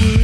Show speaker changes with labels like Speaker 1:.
Speaker 1: We're